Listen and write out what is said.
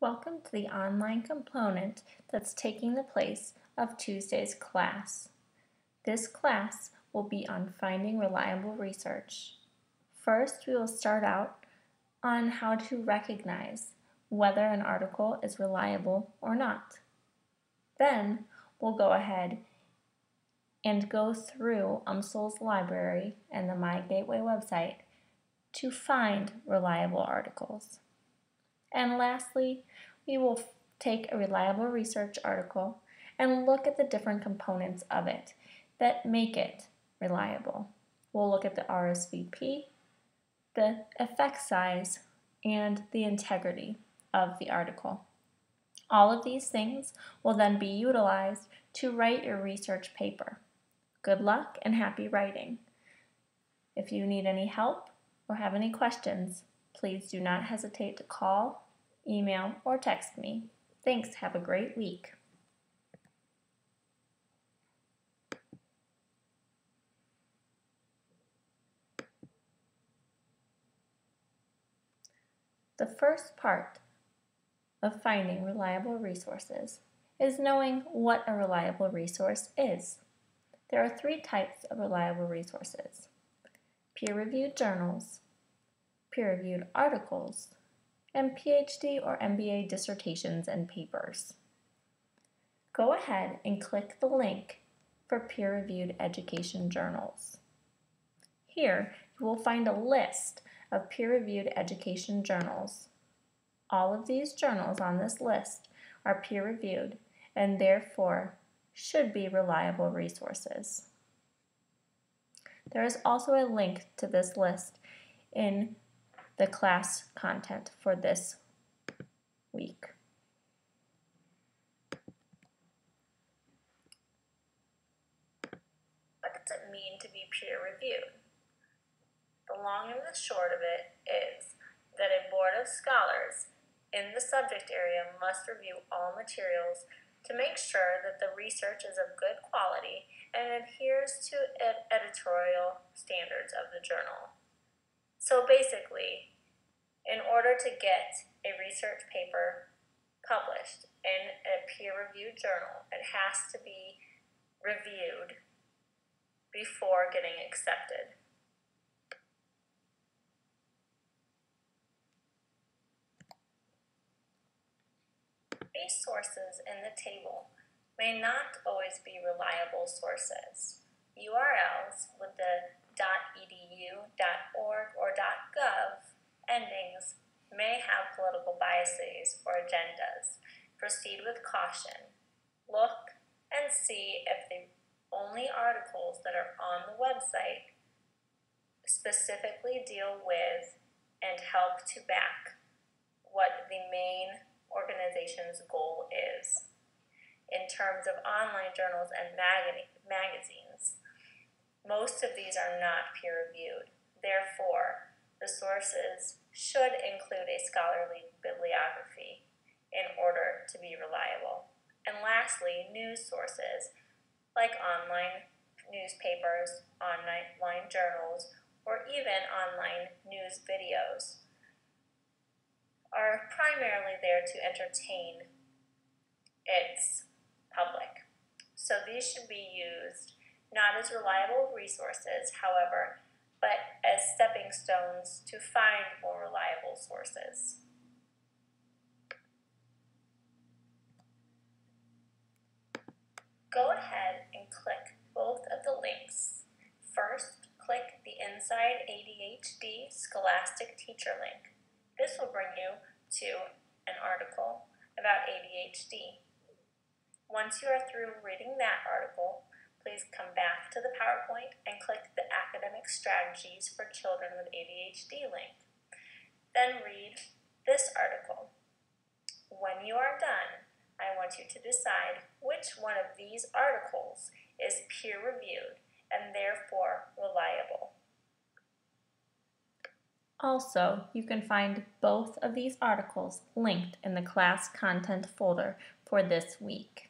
Welcome to the online component that's taking the place of Tuesday's class. This class will be on finding reliable research. First, we will start out on how to recognize whether an article is reliable or not. Then, we'll go ahead and go through UMSL's library and the MyGateway website to find reliable articles. And lastly, we will take a reliable research article and look at the different components of it that make it reliable. We'll look at the RSVP, the effect size, and the integrity of the article. All of these things will then be utilized to write your research paper. Good luck and happy writing. If you need any help or have any questions, please do not hesitate to call, email, or text me. Thanks. Have a great week. The first part of finding reliable resources is knowing what a reliable resource is. There are three types of reliable resources peer-reviewed journals, peer-reviewed articles, and PhD or MBA dissertations and papers. Go ahead and click the link for peer-reviewed education journals. Here, you will find a list of peer-reviewed education journals. All of these journals on this list are peer-reviewed and therefore should be reliable resources. There is also a link to this list in the class content for this week. What does it mean to be peer reviewed? The long and the short of it is that a board of scholars in the subject area must review all materials to make sure that the research is of good quality and adheres to ed editorial standards of the journal. So basically, in order to get a research paper published in a peer-reviewed journal, it has to be reviewed before getting accepted. These sources in the table may not always be reliable sources. URLs with the .edu, .org, or .gov endings may have political biases or agendas. Proceed with caution. Look and see if the only articles that are on the website specifically deal with and help to back what the main organization's goal is. In terms of online journals and magazines, most of these are not peer-reviewed. Therefore, the sources should include a scholarly bibliography in order to be reliable. And lastly, news sources like online newspapers, online journals, or even online news videos are primarily there to entertain its public. So these should be used not as reliable resources, however, but as stepping stones to find more reliable sources. Go ahead and click both of the links. First, click the Inside ADHD Scholastic Teacher link. This will bring you to an article about ADHD. Once you are through reading that article, please come back to the PowerPoint and click the Academic Strategies for Children with ADHD link. Then read this article. When you are done, I want you to decide which one of these articles is peer-reviewed and therefore reliable. Also, you can find both of these articles linked in the class content folder for this week.